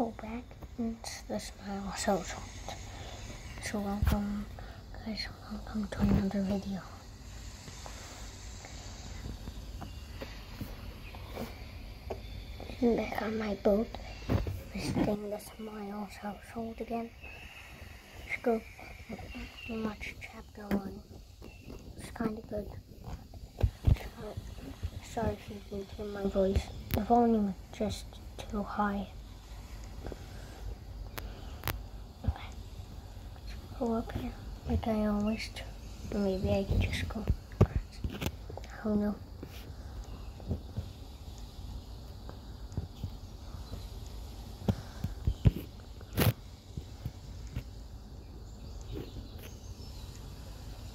go back into the Smile household. So welcome guys, welcome to another video. Back on my boat, visiting the Smiles household again. Let's go watch chapter one. It's kind of good. Sorry if you can hear my voice. The volume is just too high. Go up here like I always do. But maybe I can just go. I don't know.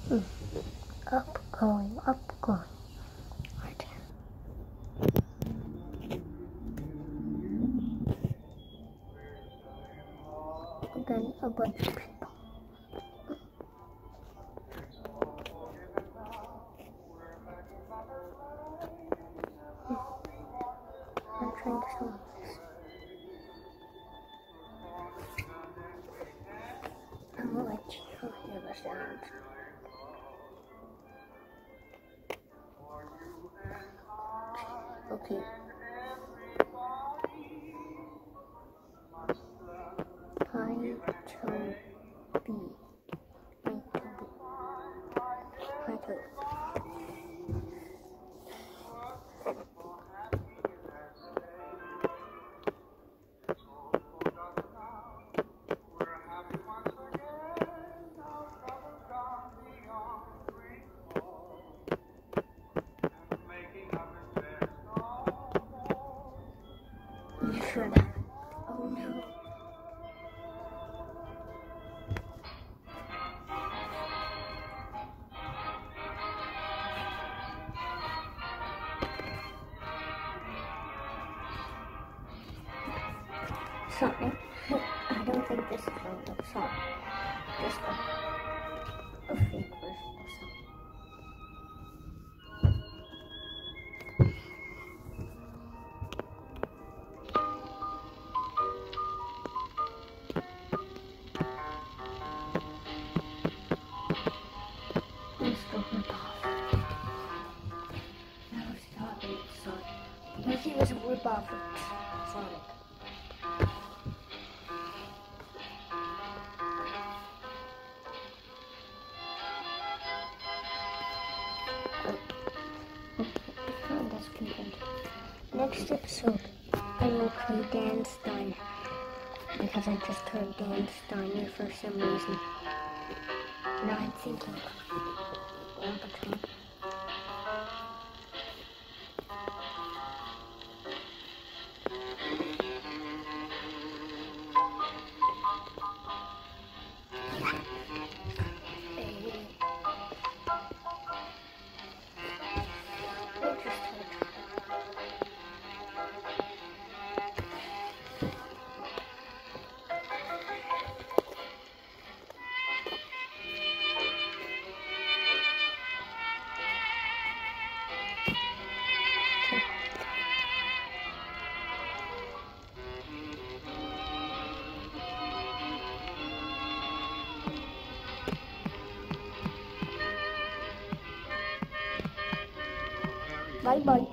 Hmm. Up, going, up, going. Right. Then a bunch trying to show this. I'm gonna let you hear the sound. Okay. I Oh no. Sorry. I don't think this is to sorry. Just a, Maybe it was a ripoff of Sonic. Next episode, I will play Dan Steiner because I just heard Dan Steiner for some reason. Now I'm thinking, Bye bye.